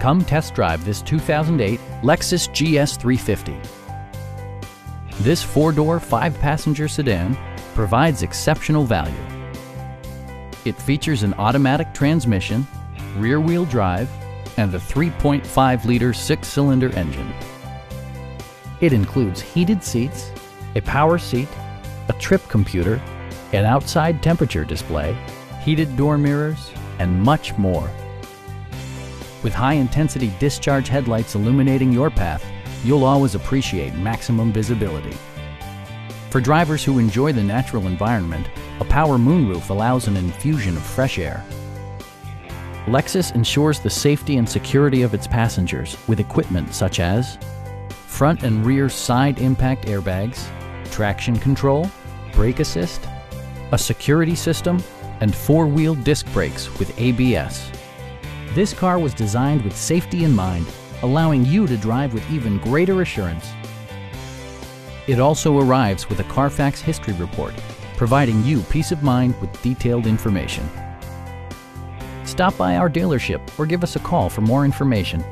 Come test drive this 2008 Lexus GS 350. This four-door, five-passenger sedan provides exceptional value. It features an automatic transmission, rear-wheel drive, and a 3.5-liter six-cylinder engine. It includes heated seats, a power seat, a trip computer, an outside temperature display, heated door mirrors, and much more. With high-intensity discharge headlights illuminating your path, you'll always appreciate maximum visibility. For drivers who enjoy the natural environment, a power moonroof allows an infusion of fresh air. Lexus ensures the safety and security of its passengers with equipment such as front and rear side impact airbags, traction control, brake assist, a security system, and four-wheel disc brakes with ABS. This car was designed with safety in mind, allowing you to drive with even greater assurance. It also arrives with a Carfax history report, providing you peace of mind with detailed information. Stop by our dealership or give us a call for more information.